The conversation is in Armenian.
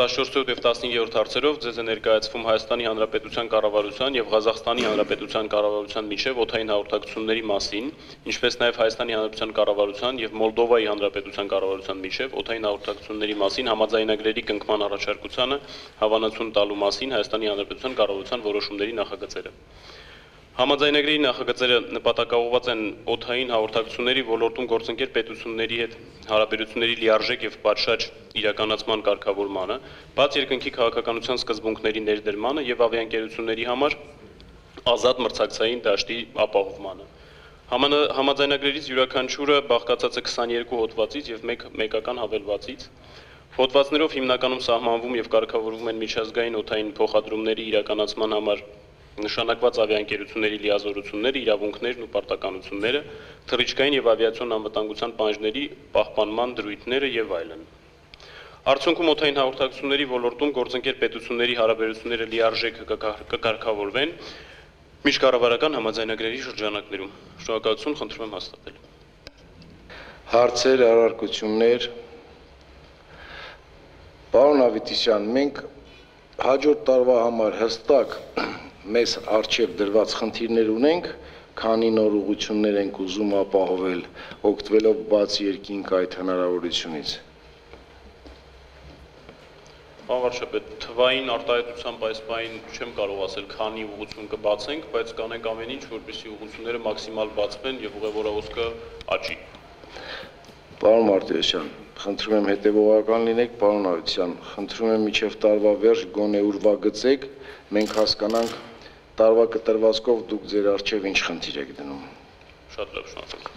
14-րդ եւ 15-րդ հարցերով ձեզ է ներկայացվում Հայաստանի Հանրապետության կառավարության եւ Ղազախստանի Հանրապետության կառավարության միջև օթային հաղորդակցությունների մասին, ինչպես նաեւ Հայաստանի Հանրապետության կառավարության եւ Մոլդովայի Հանրապետության կառավարության միջև օթային հաղորդակցությունների մասին համաձայնագրերի կնքման առաջարկությանը հավանացում տալու մասին Հայաստանի Հանրապետության կառավարության որոշումների նախագծերը։ Համաձայնագրի նախագծերը նպատակաուղղված են օթային հաղորդակցությունների ոլորտում գործընկեր պետությունների հետ հարաբերությունների լիարժեք եւ պատշաճ իրականացման կարգավորմանը, բաց երկնքի քաղաքականության սկզբունքների ներդրմանը եւ ավիաընկերությունների համար ազատ մրցակցային դաշտի ապահովմանը։ Համանա, համաձայնագրերից յուրաքանչյուրը բաղկացած է 22 հոդվածից եւ 1 մեկական հավելվածից։ Հոդվածներով հիմնականում սահմանվում եւ կարգավորվում են միջազգային օթային փոխադրումների իրականացման համար նշանակված ավիաընկերությունների լիազորությունները, իրավունքներն ու պարտականությունները, թռիչքային եւ ավիացիոն անվտանգության պահանջների պահպանման դրույթները եւ այլն։ Արդյունքում օթային հաղորդակցությունների ոլորտում գործընկեր պետությունների հարաբերությունները լիարժեք կկարգավորվեն միջկառավարական համաձայնագրերի շրջանակներում։ Շնորհակալություն, խնդրում եմ հաստատել։ Հարցեր, առարկություններ։ Պարոն Ավետիսյան, մենք հաջորդ տարվա համար հստակ մեզ արժև դրված խնդիրներ ունենք, քանի նոր ուղություններ ենք ուզում ապահովել, օգտվելով բաց երկինք այդ հնարավորությունից։ Պարոն թվային արտահայտությամբ այս բային չեմ կարող ասել, քանի ուղություն կբացենք, բայց կանենք ամեն ինչ, որպեսզի ուղությունները մաքսիմալ բացվեն եւ ուղևորահոսքը աճի։ Պարոն Մարտիրոսյան, խնդրում եմ հետևողական լինեք, պարոն Ավետիսյան, խնդրում եմ միջև տարվա վերջ գոնե ուրվագծեք, մենք հասկանանք տարվա կտրվածքով դուք ձեր արջև ինչ խնդիր եք դնում։ Շատ լավ, շնորհակալ։